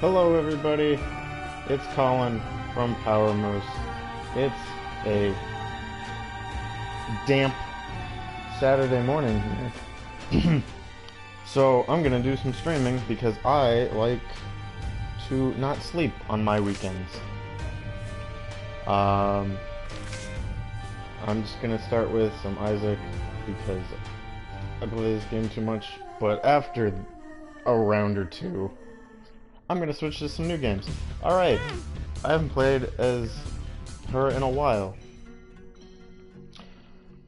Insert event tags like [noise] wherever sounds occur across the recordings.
Hello, everybody. It's Colin from Power Moose. It's a damp Saturday morning here. [clears throat] so, I'm gonna do some streaming because I like to not sleep on my weekends. Um, I'm just gonna start with some Isaac because I play this game too much, but after a round or two, I'm gonna switch to some new games. Alright, I haven't played as her in a while.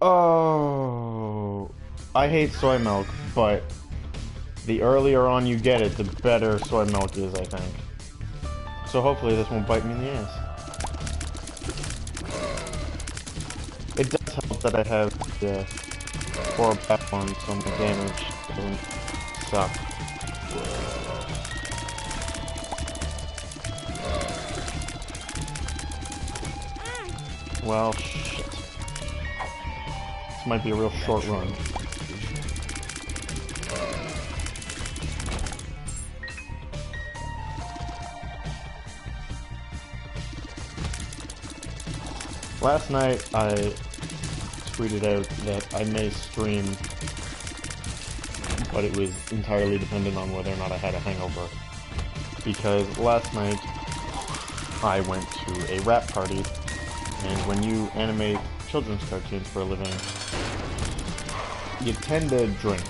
Oh, I hate soy milk, but the earlier on you get it, the better soy milk is, I think. So hopefully this won't bite me in the ass. It does help that I have the four platforms, so my damage doesn't suck. Well, shit. This might be a real short run. Last night I tweeted out that I may stream, but it was entirely dependent on whether or not I had a hangover. Because last night I went to a wrap party and when you animate children's cartoons for a living, you tend to drink.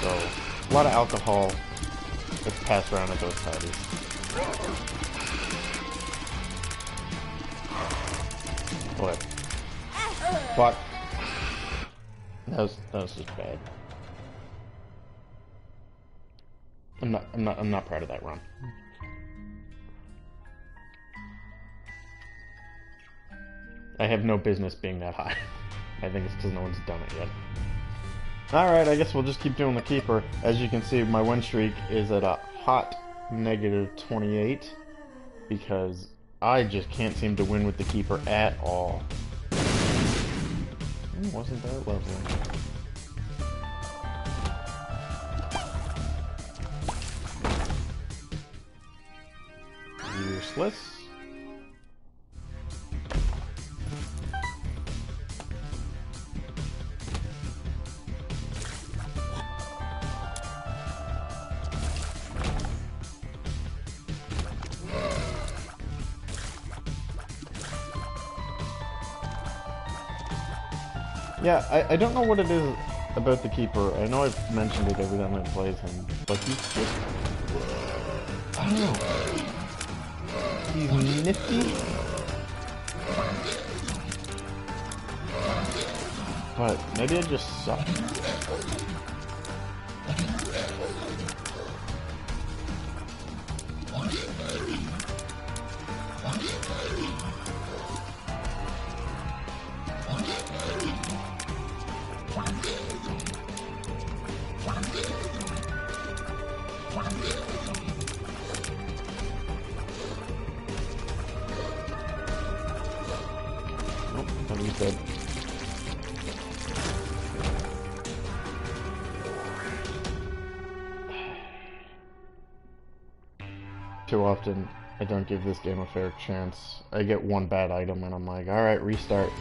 So, a lot of alcohol is passed around at those parties. What? Fuck. That was, that was just bad. I'm not, I'm not, I'm not proud of that run. I have no business being that high. [laughs] I think it's because no one's done it yet. Alright, I guess we'll just keep doing the keeper. As you can see, my win streak is at a hot negative 28 because I just can't seem to win with the keeper at all. Wasn't that lovely. Useless. Yeah, I, I don't know what it is about the Keeper. I know I've mentioned it every time I play him, but he's just... I don't know. He's nifty. But maybe I just suck. Too often, I don't give this game a fair chance. I get one bad item and I'm like, alright, restart.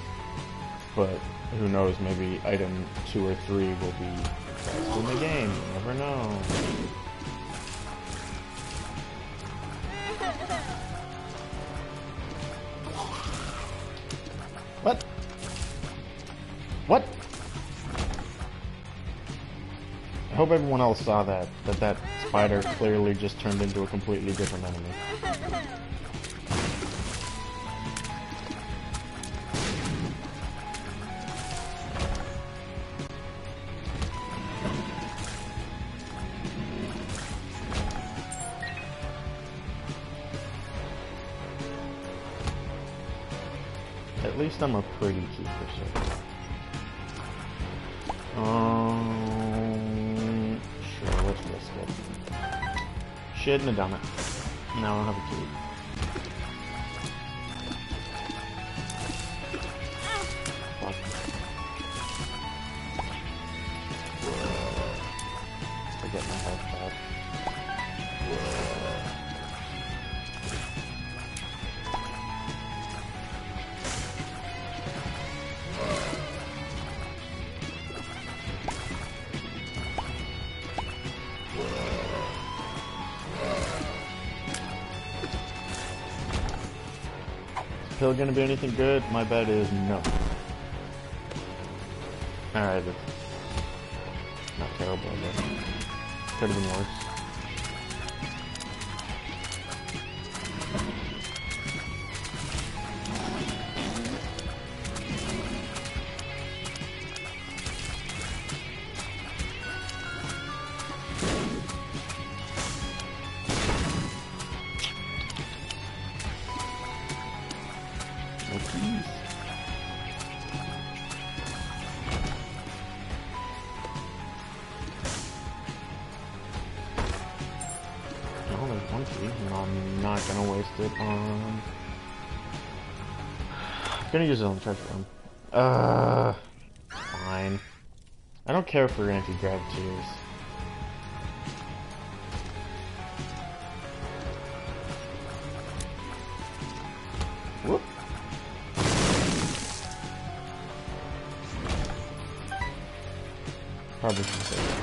But who knows, maybe item two or three will be best in the game. You never know. Hope everyone else saw that, that that spider clearly just turned into a completely different enemy. At least I'm a pretty keeper, so. Um, Shouldn't have done it. Now I don't have a key. Pill gonna be anything good? My bet is no. Alright, not terrible, but could have been worse. Gonna use it on the treasure room. Uh, fine. I don't care for anti-grav tears. Whoop. Probably should say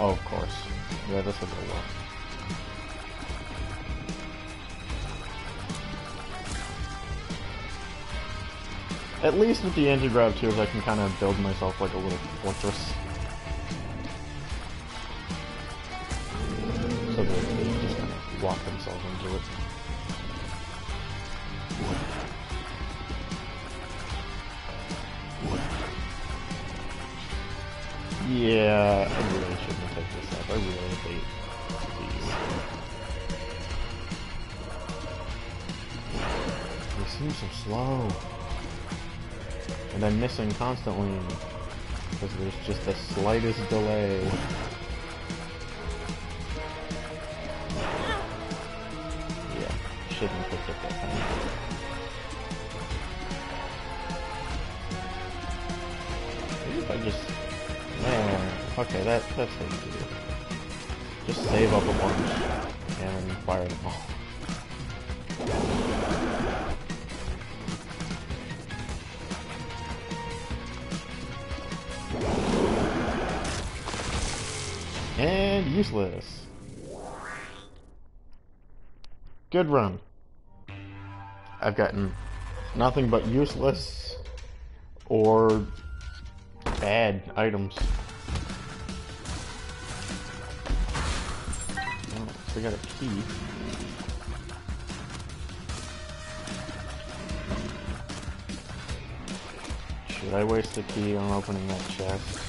Oh, of course. Yeah, this will go well. At least with the anti-grav tubes, I can kind of build myself like a little fortress. So they just kind of walk themselves into it. Yeah, I really shouldn't picked this up. I really hate these. They seem so slow. And I'm missing constantly because there's just the slightest delay. Yeah, shouldn't have picked that time. Maybe if I just... Yeah, okay, that, that's how you do it. Just save up a bunch and fire them all. Useless. Good run. I've gotten nothing but useless or bad items. Oh, so I got a key. Should I waste the key on opening that chest?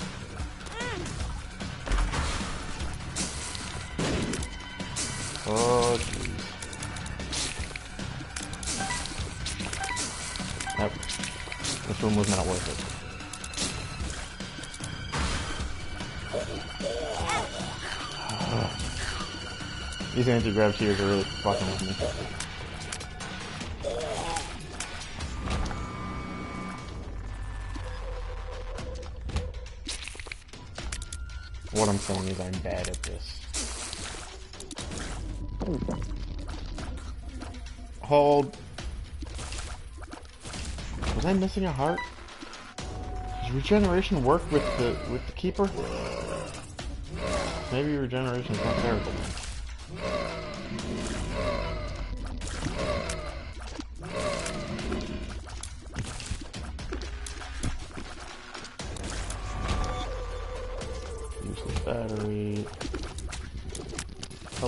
Oh, jeez. Nope. This room was not worth it. [sighs] These anti-grav tears are really fucking with me. What I'm saying is I'm bad at this. Hold. Was I missing a heart? Does regeneration work with the with the keeper? Maybe regeneration is not terrible. Useless battery.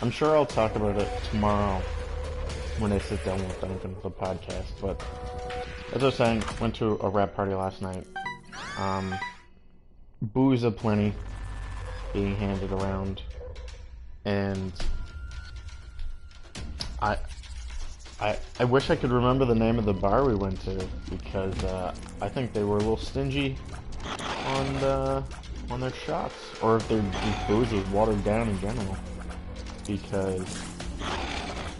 I'm sure I'll talk about it tomorrow when I sit down with Duncan for the podcast, but as I was saying, went to a wrap party last night. Um, booze aplenty being handed around, and I, I, I wish I could remember the name of the bar we went to because uh, I think they were a little stingy on the, on their shots, or if their booze watered down in general, because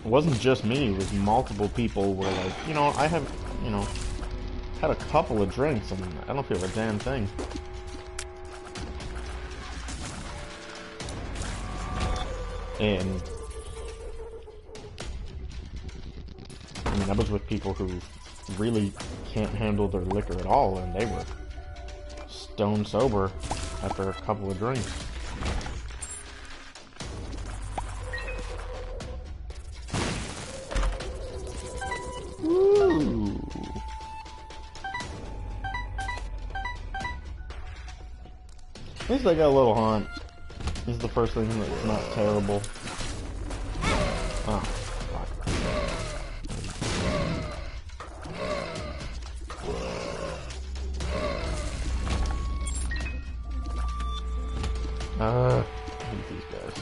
it wasn't just me, it was multiple people were like, you know, I have, you know, had a couple of drinks and I don't feel a damn thing. And I mean, I was with people who really can't handle their liquor at all, and they were stone sober after a couple of drinks. Woo! At least I got a little haunt. This is the first thing that's not terrible. Oh, Uh, hate these guys.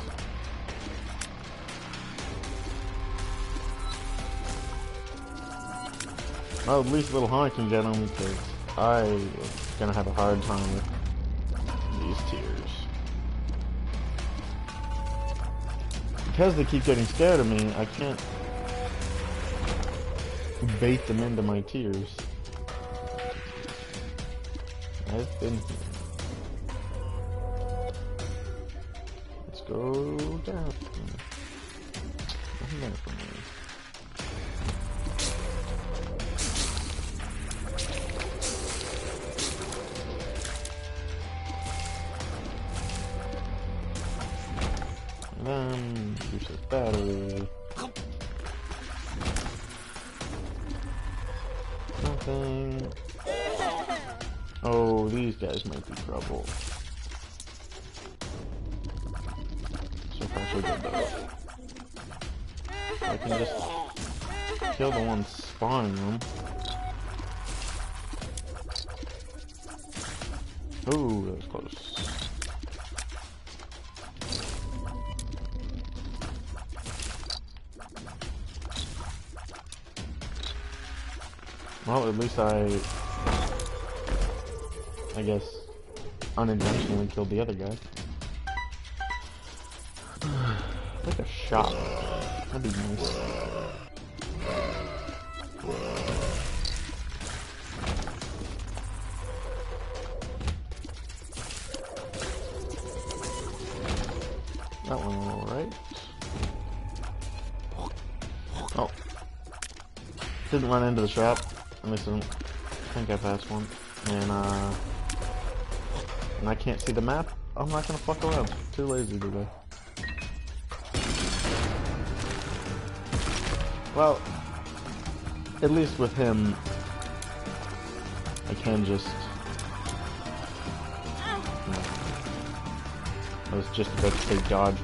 Well, at least Little Haunt can get them because I was gonna have a hard time with these tears. Because they keep getting scared of me, I can't bait them into my tears. I've been here. Go down. I can just kill the one spawning them. Ooh, that was close. Well, at least I, I guess, unintentionally killed the other guy. Shot. That'd be nice. That one alright. Oh. Didn't run into the trap. At I think I passed one. And, uh... And I can't see the map? I'm not gonna fuck around. Too lazy today. Well, at least with him, I can just... I was just about to say dodge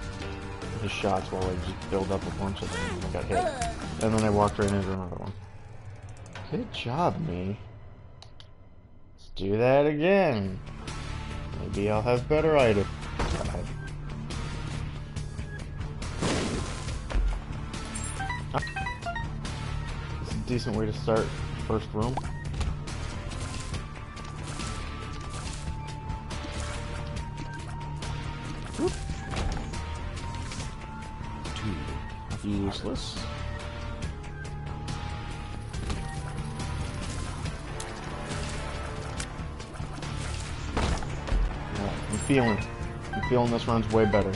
his shots while I just build up a bunch of them and I got hit. And then I walked right into another one. Good job, me. Let's do that again. Maybe I'll have better items. Decent way to start first room. Useless. Yeah, I'm feeling. I'm feeling this run's way better.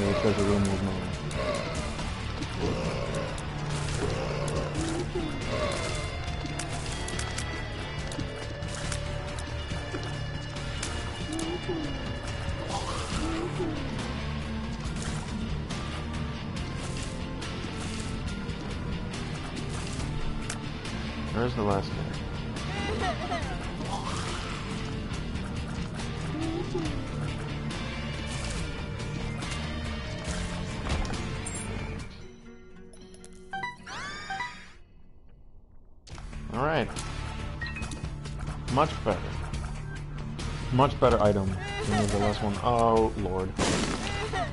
Because the room was. Where's the last Alright. Much better. Much better item than the last one. Oh, lord.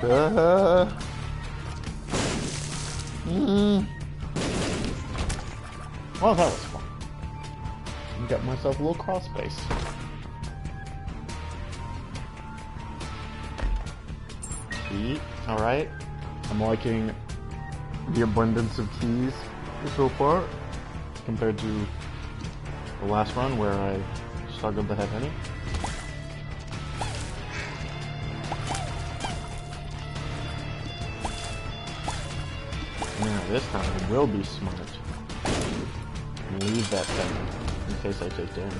Uh, mm. Well, that was fun. Got myself a little cross space. Sweet. Alright. I'm liking the abundance of keys so far compared to the last run where I struggled to have any. Now this time I will be smart and leave that thing in case I take damage.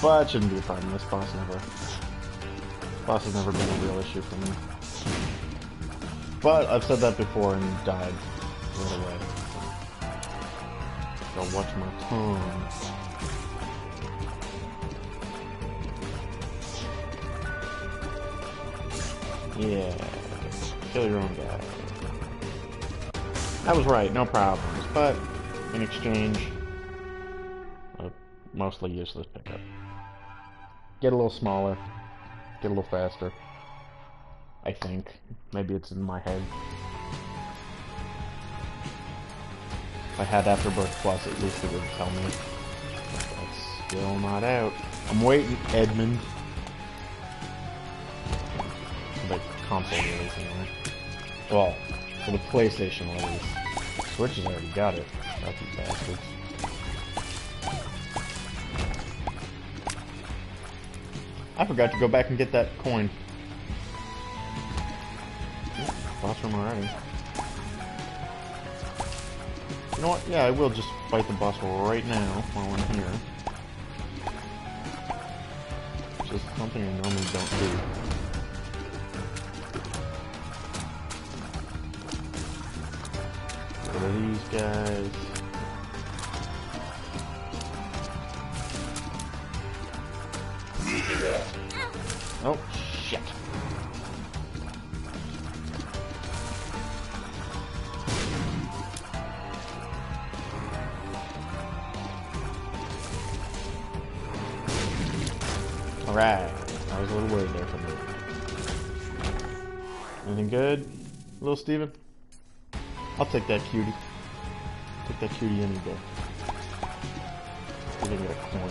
But it shouldn't be a problem. This boss never... Boss has never been a real issue for me. But I've said that before and died right away. So watch my tone. Yeah. Kill your own guy. That was right, no problems. But in exchange, a mostly useless pickup. Get a little smaller. Get a little faster. I think. Maybe it's in my head. If I had Afterbirth Plus, at least it would tell me. That's still not out. I'm waiting, Edmund. The console release, anyway. Well, for the PlayStation release. Switch has already got it. Bastards. I forgot to go back and get that coin. Boss room already. You know what? Yeah, I will just fight the boss right now while I'm here. Just something I normally don't do. What are these guys? Oh, shit. Alright. I was a little worried there for a minute. Anything good, little Steven? I'll take that cutie. Take that cutie any day. We're gonna get a coin.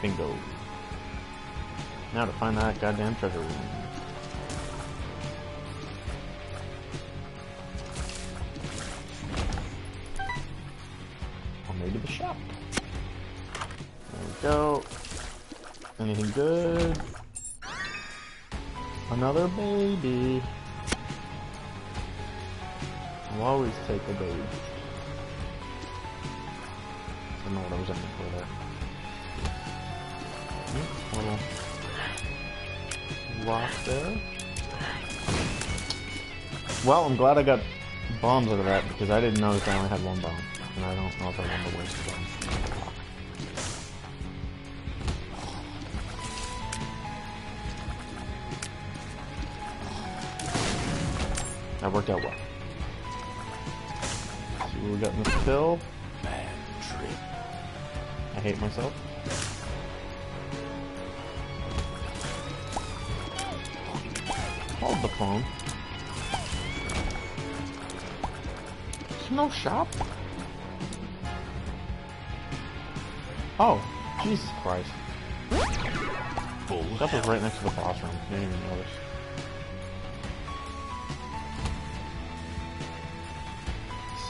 Bingo. Now to find that goddamn treasure room. Or maybe the shop. There we go. Anything good? Another baby. I'll always take a baby. I don't know what I was aiming for there. Hmm, rock there. Well, I'm glad I got bombs out of that because I didn't notice I only had one bomb. And I don't know if I wanted to waste a bomb. That worked out well. Let's see what we got in this pill. Bad trip. I hate myself. Hold the phone. No shop? Oh, Jesus Christ. Full That was right next to the boss room. Didn't even notice.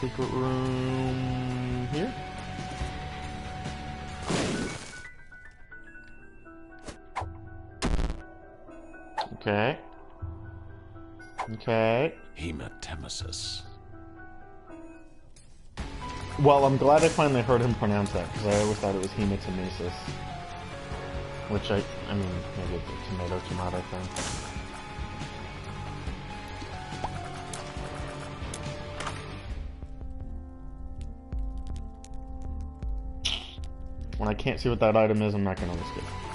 Secret room here? Okay. Okay. hematemesis. Well, I'm glad I finally heard him pronounce that, because I always thought it was hematemesis. Which I, I mean, maybe it's a tomato tomato thing. When I can't see what that item is, I'm not gonna risk it.